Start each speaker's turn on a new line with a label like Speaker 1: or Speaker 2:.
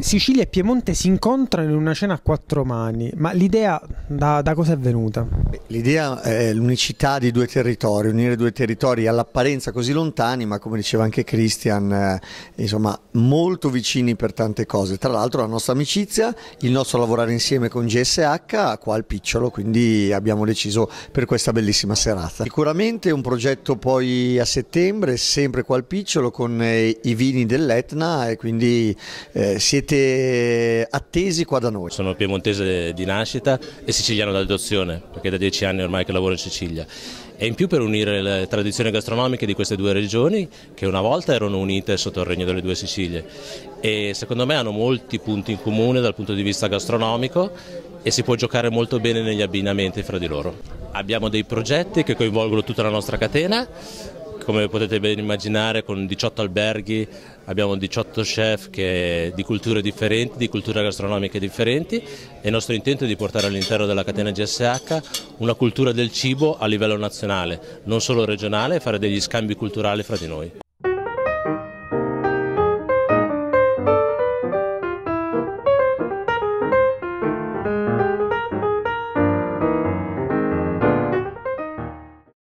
Speaker 1: Sicilia e Piemonte si incontrano in una cena a quattro mani, ma l'idea da, da cosa è venuta?
Speaker 2: L'idea è l'unicità di due territori, unire due territori all'apparenza così lontani, ma come diceva anche Christian, eh, insomma, molto vicini per tante cose. Tra l'altro la nostra amicizia, il nostro lavorare insieme con GSH qua al Picciolo, quindi abbiamo deciso per questa bellissima serata. Sicuramente un progetto poi a settembre, sempre qua al Picciolo con eh, i vini dell'Etna e quindi eh, siete attesi qua da noi.
Speaker 3: Sono piemontese di nascita e siciliano d'adozione, perché da dieci anni ormai che lavoro in Sicilia. E in più per unire le tradizioni gastronomiche di queste due regioni, che una volta erano unite sotto il regno delle due Sicilie. E secondo me hanno molti punti in comune dal punto di vista gastronomico e si può giocare molto bene negli abbinamenti fra di loro. Abbiamo dei progetti che coinvolgono tutta la nostra catena, come potete ben immaginare con 18 alberghi abbiamo 18 chef che, di culture differenti, di culture gastronomiche differenti e il nostro intento è di portare all'interno della catena GSH una cultura del cibo a livello nazionale, non solo regionale e fare degli scambi culturali fra di noi.